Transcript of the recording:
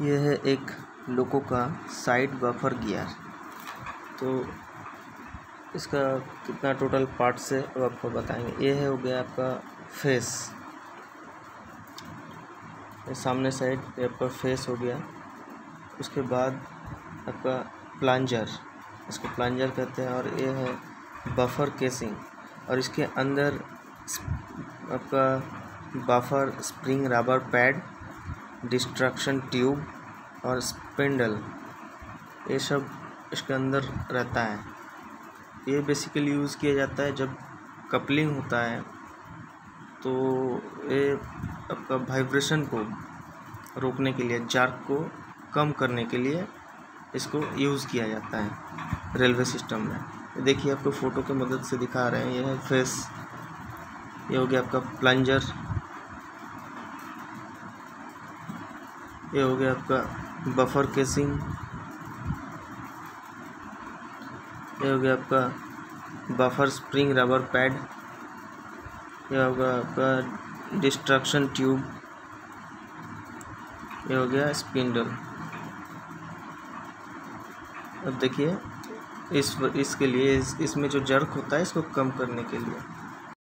यह है एक लोको का साइड बफर गियर तो इसका कितना टोटल पार्ट्स है, वो आपको बताएँगे। ये है, हो गया आपका फेस सामने साइड ये आपका फेस हो गया। उसके बाद आपका प्लांजर इसको प्लांजर कहते हैं और ये है बफर केसिंग और इसके अंदर आपका buffer spring rubber pad destruction tube और स्पिंडल, ये सब इसके अंदर रहता है। ये बेसिकली यूज़ किया जाता है जब कपलिंग होता है तो ये आपका वाइब्रेशन को रोकने के लिए, जार्क को कम करने के लिए इसको यूज़ किया जाता है रेलवे सिस्टम में। देखिए, आपको फ़ोटो की मदद से दिखा रहे हैं। ये है फेस ये हो गया आपका प्लंजर ये हो गया आपका बफर केसिंग ये हो गया आपका बफर स्प्रिंग रबर पैड ये होगा आपका डिस्ट्रक्शन ट्यूब ये हो गया स्पिंडल अब देखिए इस इसके लिए इस, इसमें जो जर्क होता है इसको कम करने के लिए।